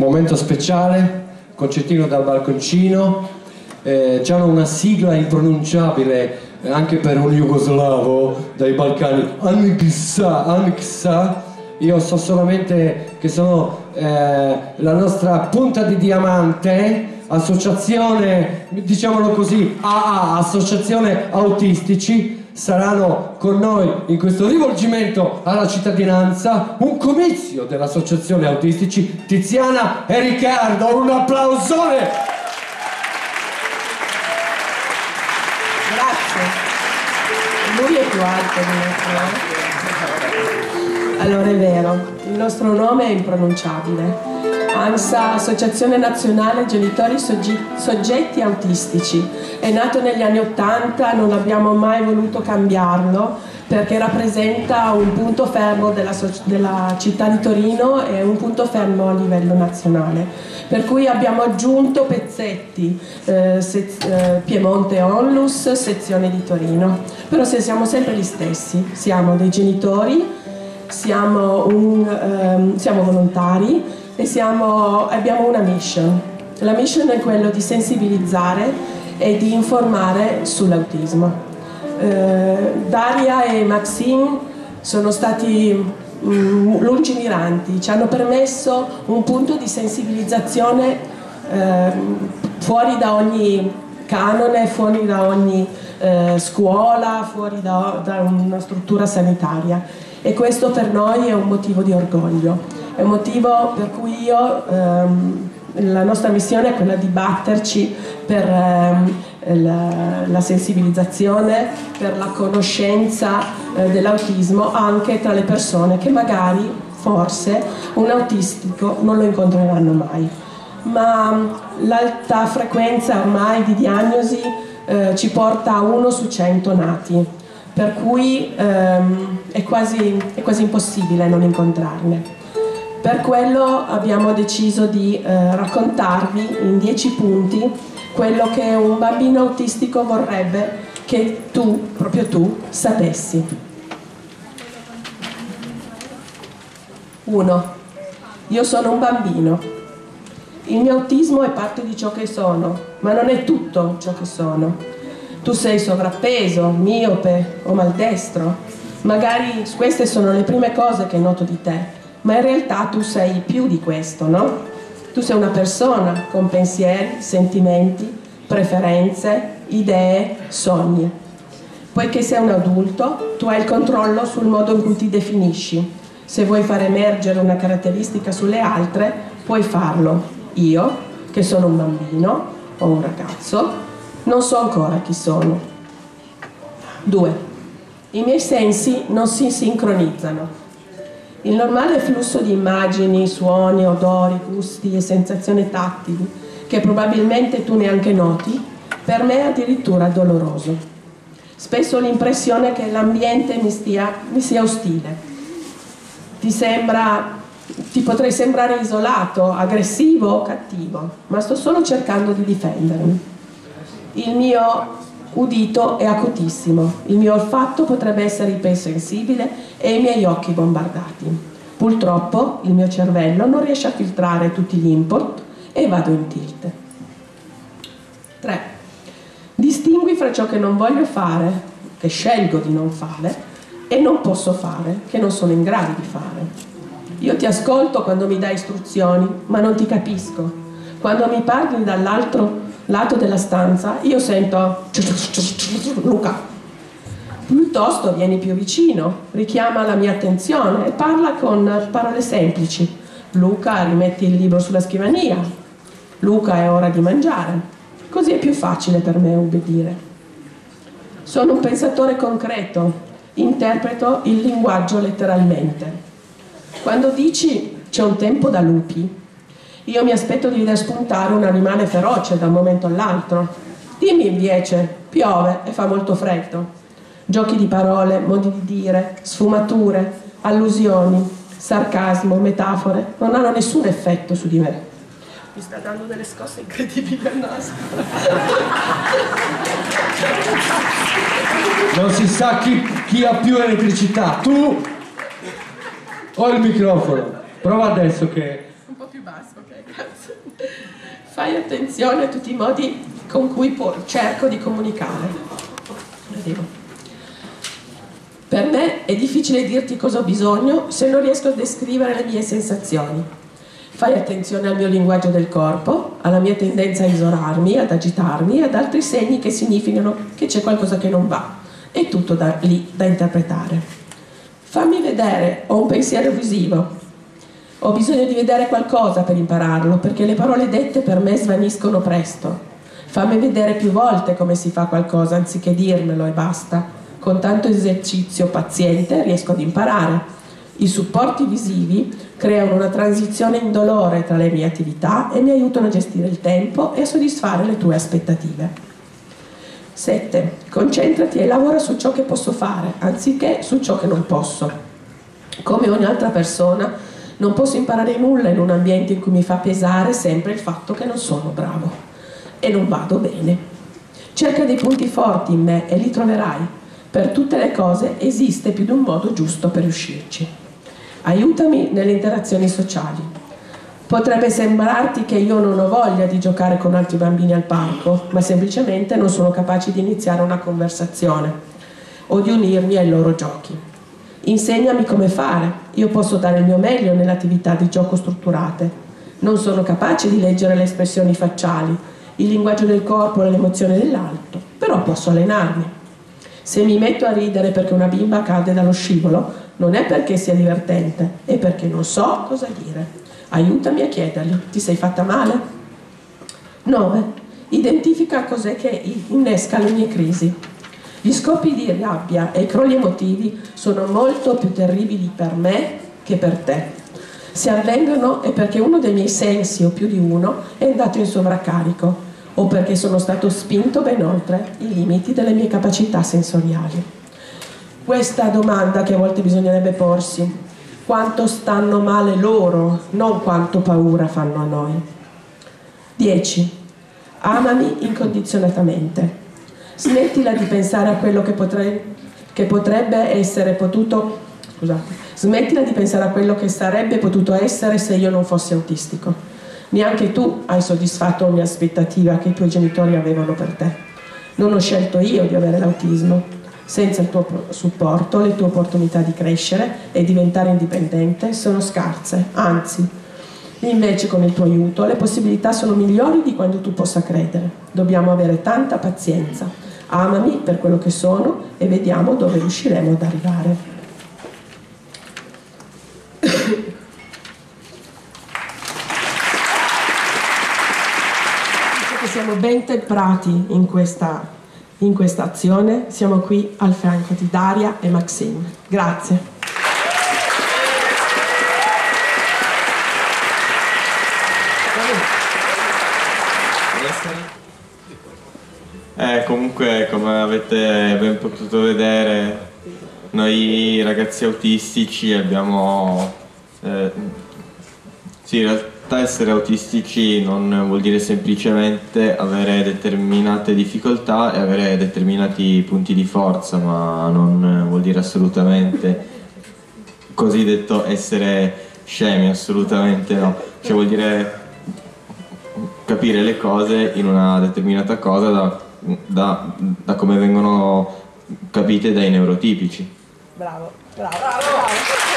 momento speciale, concertino dal balconcino, eh, hanno una sigla impronunciabile eh, anche per un jugoslavo dai Balcani, Anksa, Anksa. Io so solamente che sono eh, la nostra punta di diamante, associazione, diciamolo così, AA, associazione autistici, saranno con noi in questo rivolgimento alla cittadinanza un comizio dell'associazione autistici Tiziana e Riccardo. Un applausone! Grazie. Lui è più alto di me allora è vero il nostro nome è impronunciabile ANSA, Associazione Nazionale Genitori Soggetti Autistici. È nato negli anni Ottanta, non abbiamo mai voluto cambiarlo perché rappresenta un punto fermo della, della, città di Torino e un punto fermo a livello nazionale. Per cui abbiamo aggiunto pezzetti, eh, eh, Piemonte Onlus, sezione di Torino. Però se siamo sempre gli stessi, siamo dei genitori, siamo, un, ehm, siamo volontari e siamo, abbiamo una mission. La mission è quella di sensibilizzare e di informare sull'autismo. Eh, Daria e Maxine sono stati mm, lungimiranti, ci hanno permesso un punto di sensibilizzazione eh, fuori da ogni canone, fuori da ogni eh, scuola, fuori da, da una struttura sanitaria e questo per noi è un motivo di orgoglio. È un motivo per cui io, ehm, la nostra missione è quella di batterci per ehm, la, la, sensibilizzazione, per la conoscenza eh, dell'autismo anche tra le persone che magari, forse, un autistico non lo incontreranno mai. Ma mm, l'alta frequenza ormai di diagnosi eh, ci porta a uno su cento nati, per cui ehm, è, quasi, è quasi impossibile non incontrarne. Per quello abbiamo deciso di eh, raccontarvi in dieci punti quello che un bambino autistico vorrebbe che tu, proprio tu, sapessi. 1. Io sono un bambino. Il mio autismo è parte di ciò che sono, ma non è tutto ciò che sono. Tu sei sovrappeso, miope o maldestro. Magari queste sono le prime cose che noto di te, ma in realtà tu sei più di questo, no? Tu sei una persona con pensieri, sentimenti, preferenze, idee, sogni. Poiché sei un adulto, tu hai il controllo sul modo in cui ti definisci. Se vuoi far emergere una caratteristica sulle altre, puoi farlo. Io, che sono un bambino o un ragazzo, non so ancora chi sono. 2. I miei sensi non si sincronizzano. Il normale flusso di immagini, suoni, odori, gusti e sensazioni tattili, che probabilmente tu neanche noti, per me è addirittura doloroso. Spesso ho l'impressione che l'ambiente mi, mi sia ostile. Ti sembra ti potrei sembrare isolato, aggressivo o cattivo, ma sto solo cercando di difendermi. Il mio udito è acutissimo, il mio olfatto potrebbe essere ipersensibile e i miei occhi bombardati. Purtroppo il mio cervello non riesce a filtrare tutti gli input e vado in tilt. 3. Distingui fra ciò che non voglio fare, che scelgo di non fare, e non posso fare, che non sono in grado di fare. Io ti ascolto quando mi dai istruzioni, ma non ti capisco. Quando mi parli dall'altro lato della stanza, io sento Luca. Piuttosto vieni più vicino, richiama la mia attenzione e parla con parole semplici. Luca, rimetti il libro sulla scrivania. Luca, è ora di mangiare. Così è più facile per me obbedire. Sono un pensatore concreto, interpreto il linguaggio letteralmente. Quando dici c'è un tempo da lupi, io mi aspetto di vedere spuntare un animale feroce da un momento all'altro. Dimmi invece, piove e fa molto freddo. Giochi di parole, modi di dire, sfumature, allusioni, sarcasmo, metafore non hanno nessun effetto su di me. Mi sta dando delle scosse incredibili al naso. Non si sa chi, chi ha più elettricità, tu o il microfono. Prova adesso che un po' più basso, ok? Fai attenzione a tutti i modi con cui cerco di comunicare. Per me è difficile dirti cosa ho bisogno se non riesco a descrivere le mie sensazioni. Fai attenzione al mio linguaggio del corpo, alla mia tendenza a isolarmi, ad agitarmi, ad altri segni che significano che c'è qualcosa che non va. È tutto da, lì da interpretare. Fammi vedere, ho un pensiero visivo. Ho bisogno di vedere qualcosa per impararlo, perché le parole dette per me svaniscono presto. Fammi vedere più volte come si fa qualcosa anziché dirmelo e basta. Con tanto esercizio paziente riesco ad imparare. I supporti visivi creano una transizione indolore tra le mie attività e mi aiutano a gestire il tempo e a soddisfare le tue aspettative. 7. Concentrati e lavora su ciò che posso fare, anziché su ciò che non posso. Come ogni altra persona, non posso imparare nulla in un ambiente in cui mi fa pesare sempre il fatto che non sono bravo e non vado bene. Cerca dei punti forti in me e li troverai. Per tutte le cose esiste più di un modo giusto per riuscirci. Aiutami nelle interazioni sociali. Potrebbe sembrarti che io non ho voglia di giocare con altri bambini al parco, ma semplicemente non sono capace di iniziare una conversazione o di unirmi ai loro giochi. Insegnami come fare, io posso dare il mio meglio nelle attività di gioco strutturate. Non sono capace di leggere le espressioni facciali, il linguaggio del corpo e l'emozione dell'alto, però posso allenarmi. Se mi metto a ridere perché una bimba cade dallo scivolo, non è perché sia divertente, è perché non so cosa dire. Aiutami a chiedergli, ti sei fatta male? 9. Identifica cos'è che innesca le mie crisi. Gli scoppi di rabbia e i crolli emotivi sono molto più terribili per me che per te. Se avvengono è perché uno dei miei sensi, o più di uno, è andato in sovraccarico o perché sono stato spinto ben oltre i limiti delle mie capacità sensoriali. Questa domanda che a volte bisognerebbe porsi, quanto stanno male loro, non quanto paura fanno a noi. 10. Amami incondizionatamente. Smettila di pensare a quello che, potre, che potrebbe essere potuto scusate, smettila di pensare a quello che sarebbe potuto essere se io non fossi autistico Neanche tu hai soddisfatto ogni aspettativa che i tuoi genitori avevano per te. Non ho scelto io di avere l'autismo. Senza il tuo supporto le tue opportunità di crescere e diventare indipendente sono scarse, anzi, invece con il tuo aiuto le possibilità sono migliori di quanto tu possa credere. Dobbiamo avere tanta pazienza. Amami per quello che sono e vediamo dove riusciremo ad arrivare. siamo ben temprati in questa, in questa azione, siamo qui al fianco di Daria e Maxine. Grazie. Eh, comunque, come avete ben potuto vedere, noi ragazzi autistici abbiamo... Eh, sì, in realtà essere autistici non vuol dire semplicemente avere determinate difficoltà e avere determinati punti di forza, ma non vuol dire assolutamente cosiddetto essere scemi, assolutamente no. Cioè vuol dire capire le cose in una determinata cosa da, da, da come vengono capite dai neurotipici. Bravo, bravo, bravo. bravo.